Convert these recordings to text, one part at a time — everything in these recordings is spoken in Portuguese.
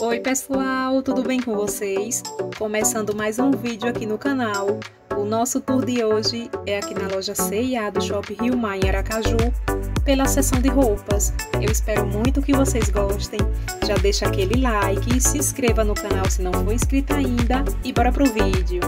Oi pessoal, tudo bem com vocês? Começando mais um vídeo aqui no canal. O nosso tour de hoje é aqui na loja C&A do Shopping Rio Mar em Aracaju, pela seção de roupas. Eu espero muito que vocês gostem. Já deixa aquele like se inscreva no canal se não for inscrito ainda. E bora pro vídeo!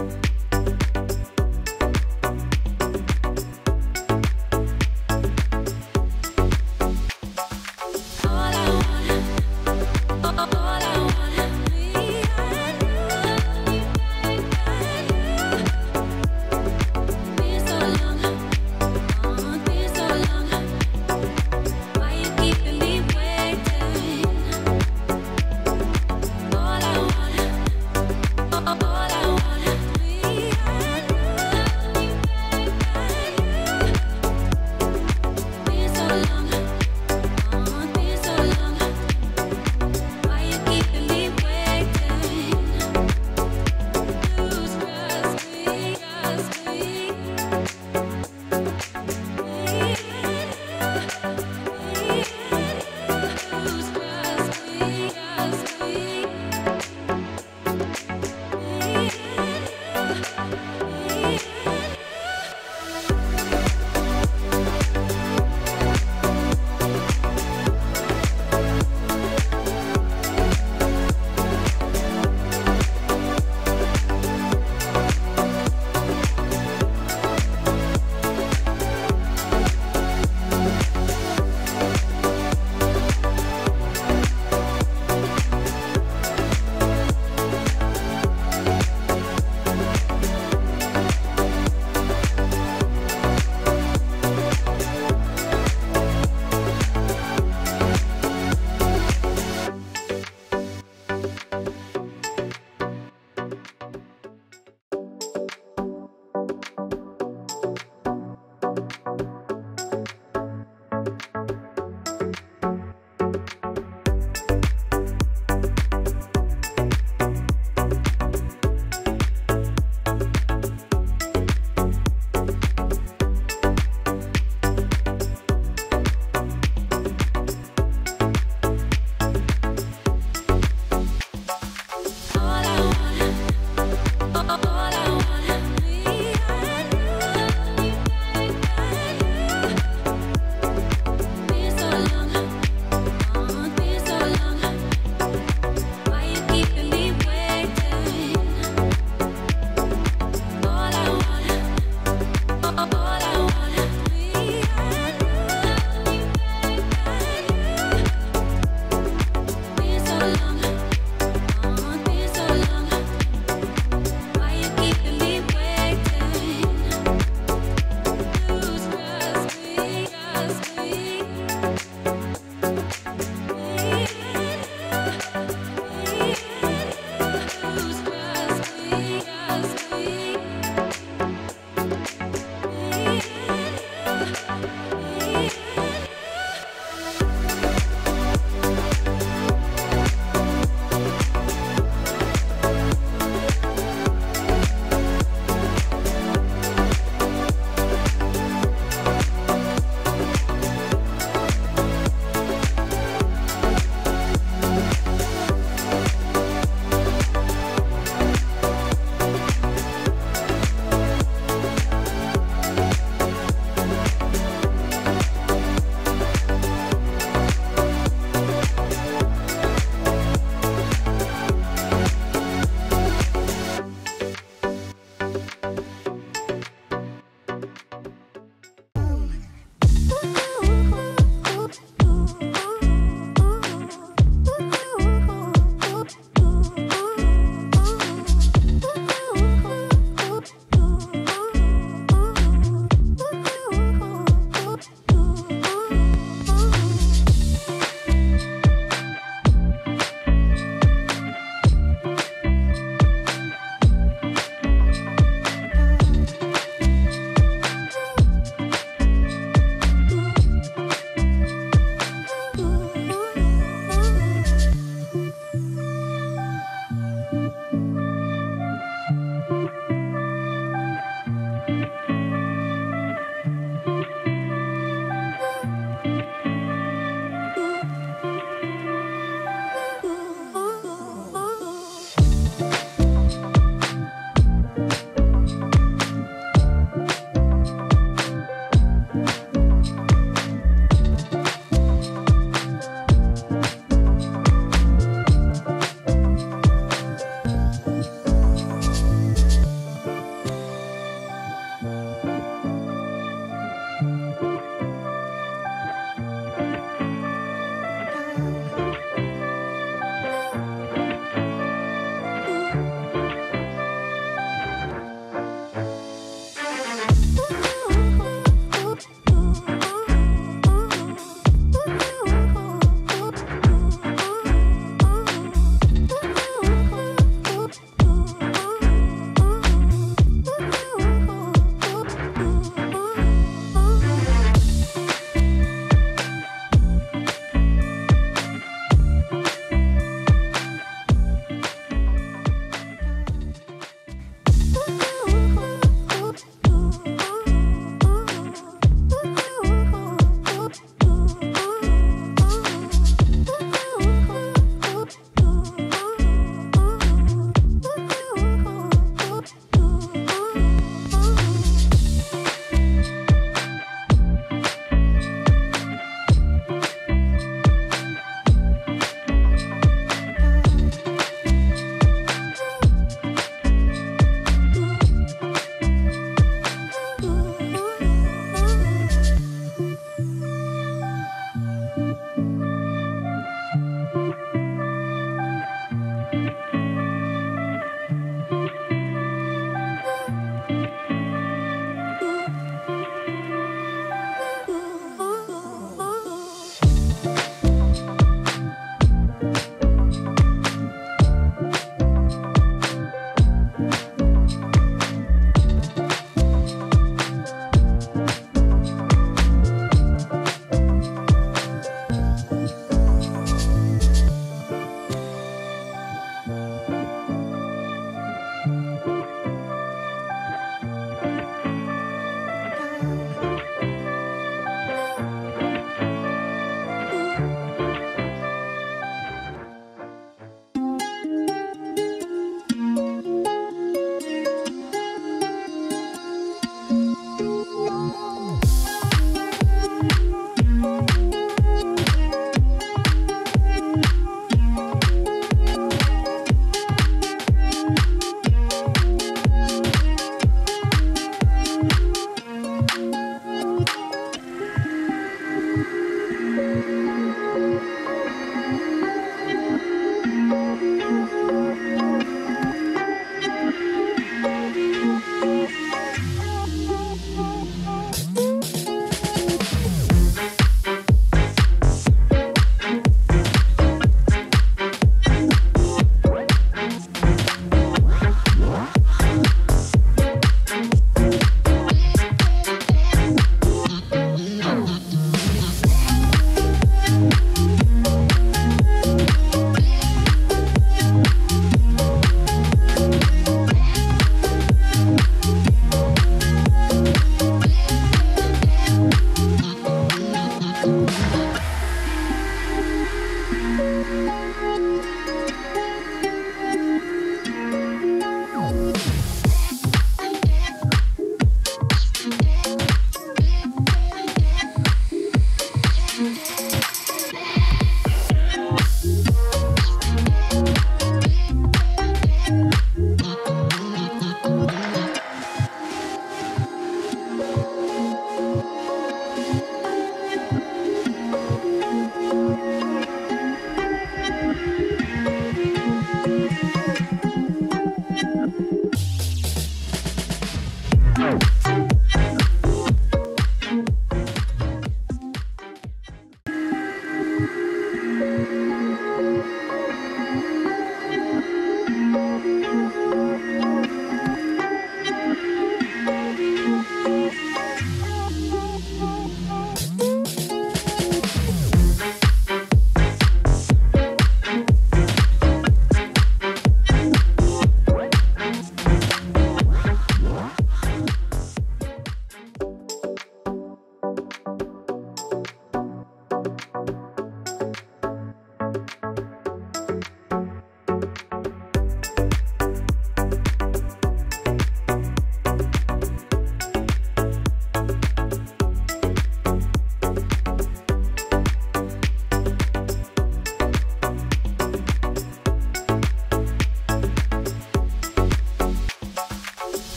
Thank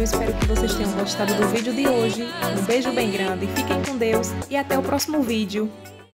eu espero que vocês tenham gostado do vídeo de hoje. Um beijo bem grande, fiquem com Deus e até o próximo vídeo.